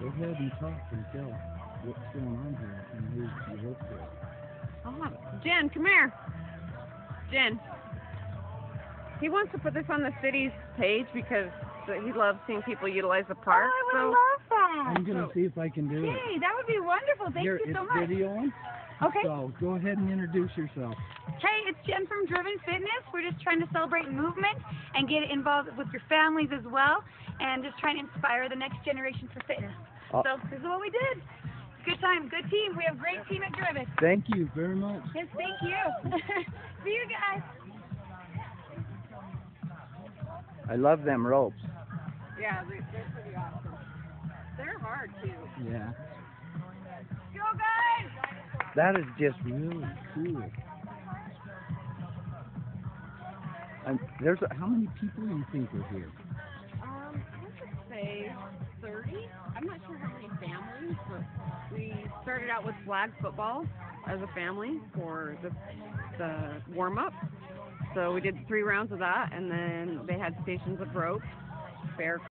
Go ahead and talk and tell what's going on here and who you work with. I'll have it. Jen, come here. Jen. He wants to put this on the city's page because he loves seeing people utilize the park. Oh, I so would love that. I'm gonna So- see if I can do it. Hey, that would be wonderful. Thank Here, you so much. videoing. Okay. So go ahead and introduce yourself. Hey, it's Jen from Driven Fitness. We're just trying to celebrate movement and get involved with your families as well, and just trying to inspire the next generation for fitness. Uh, so this is what we did. Good time, good team. We have a great team at Driven. Thank you very much. Yes, thank you. See you guys. I love them ropes. yeah, they, they're pretty awesome. They're hard too. Yeah. Go guys! That is just really cool. And there's a, how many people do you think are here? Um, I would say 30. I'm not sure how many families, but we started out with flag football as a family for the the warm up. So we did three rounds of that, and then they had stations of rope, bear